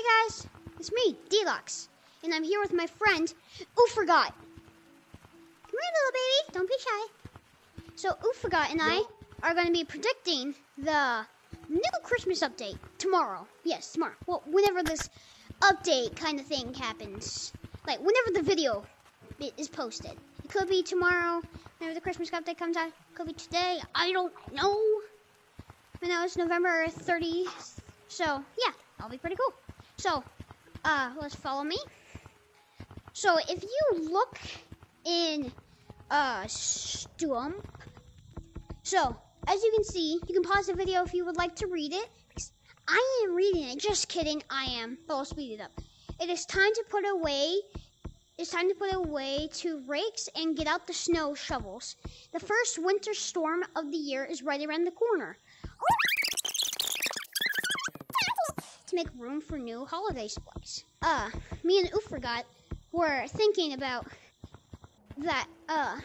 Hey guys, it's me, Deluxe, and I'm here with my friend, Offerguy. Come here, little baby. Don't be shy. So Offerguy and I are going to be predicting the new Christmas update tomorrow. Yes, tomorrow. Well, whenever this update kind of thing happens, like whenever the video is posted. It could be tomorrow, whenever the Christmas update comes out. It could be today. I don't know. I know it's November 30th. So yeah, that'll be pretty cool. So, uh, let's follow me. So if you look in uh Stump, so as you can see, you can pause the video if you would like to read it. I am reading it. Just kidding, I am. But I'll speed it up. It is time to put away. It's time to put away two rakes and get out the snow shovels. The first winter storm of the year is right around the corner. To make room for new holiday supplies. Uh, me and Offerguy were thinking about that, uh,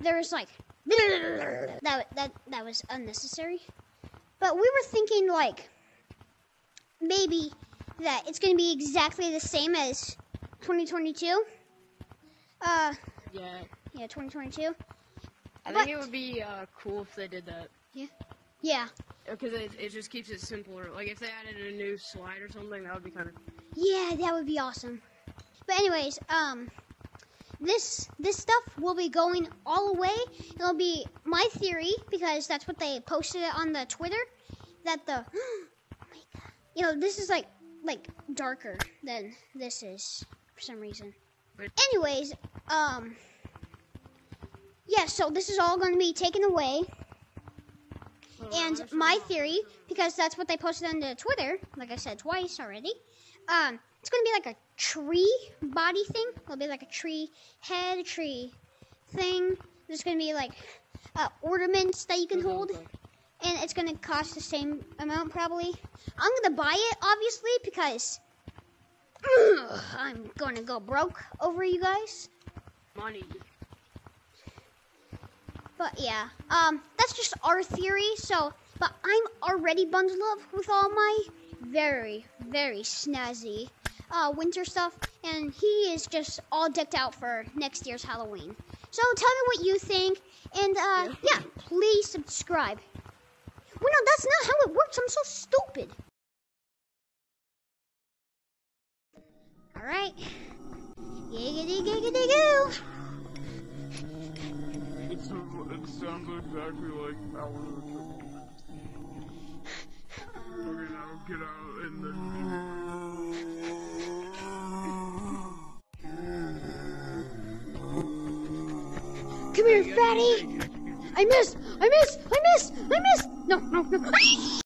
there was like, that, that, that was unnecessary. But we were thinking like, maybe that it's going to be exactly the same as 2022. Uh, yeah. Yeah, 2022. I think it would be uh, cool if they did that. Yeah. Yeah. Because it, it just keeps it simpler. Like if they added a new slide or something, that would be kind of. Yeah, that would be awesome. But anyways, um, this this stuff will be going all the way. It'll be my theory because that's what they posted on the Twitter. That the oh my god, you know, this is like like darker than this is for some reason. Anyways, um, yeah. So this is all going to be taken away. And my theory, because that's what they posted on the Twitter, like I said twice already, um, it's gonna be like a tree body thing. It'll be like a tree head, a tree thing. There's gonna be like uh, ornaments that you can hold, and it's gonna cost the same amount probably. I'm gonna buy it obviously because I'm gonna go broke over you guys. Money. But yeah, um, that's just our theory. So, but I'm already bundled up with all my very, very snazzy uh, winter stuff, and he is just all decked out for next year's Halloween. So tell me what you think, and uh, yeah, please subscribe. Well, no, that's not how it works. I'm so stupid. All right. Giggity giggity goo. It sounds exactly like our Okay, now get out and then. Come here, fatty. I missed. I missed. I missed. I missed. No, no, no.